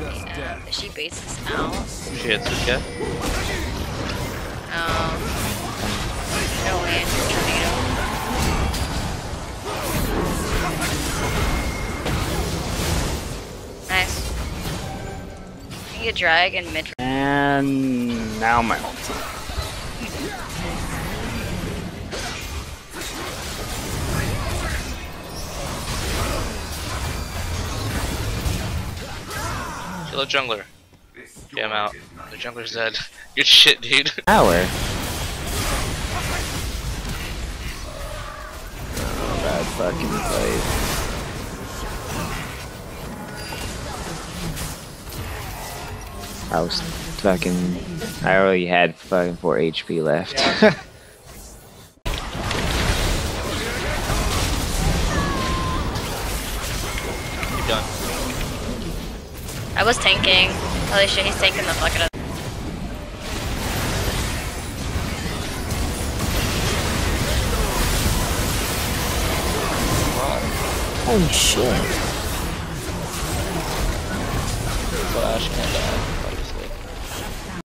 Yeah, she bases out. She hits it, yeah? Um, no land tornado. Nice. You get dragon mid. And now my ulti. Kill a jungler. Yeah, I'm out. The jungler's dead. Good shit, dude. Tower. Bad fucking place. I was fucking. I already had fucking 4 HP left. You're done. I was tanking. Holy shit, he's tanking the fuck out of Holy shit. Flash can die.